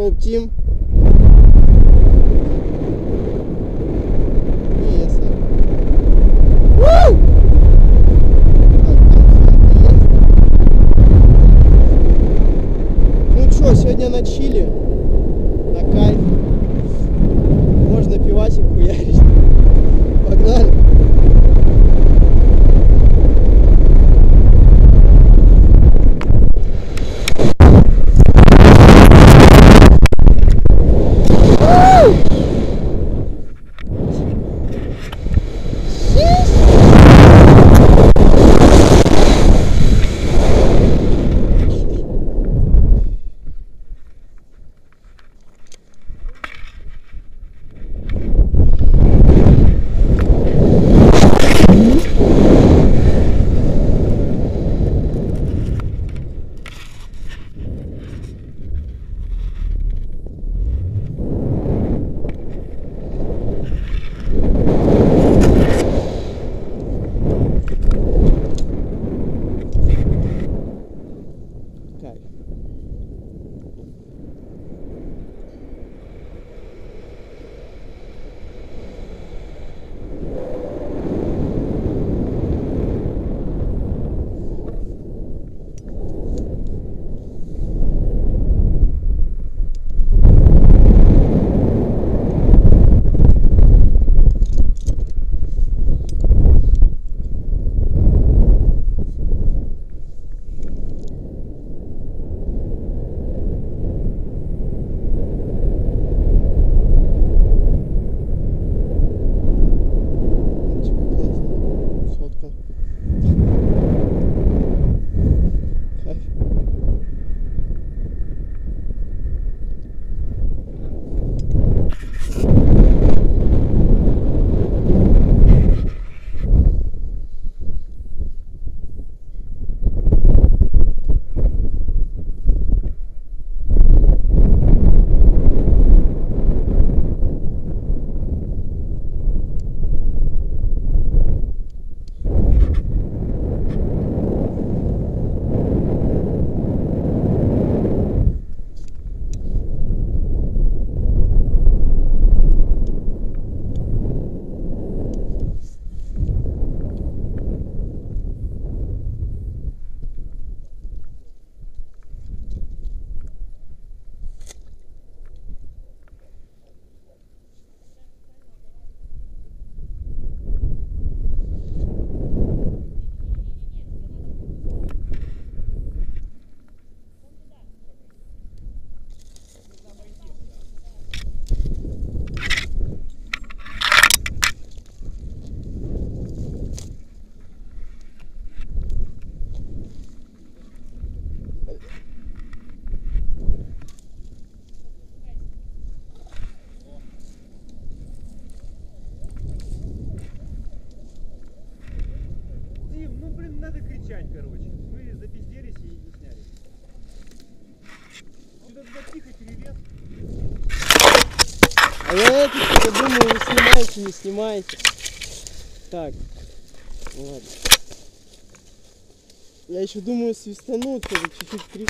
Pro Team. Я сам. Ву! Так, там всё есть. Ну что, сегодня на чили. Надо кричать, короче. Мы запизделись и не сняли. Сюда туда тихо перелез. А я это что думаю, вы снимаете, не снимаете. Так, ладно. Я еще думаю свистануть, чуть-чуть крик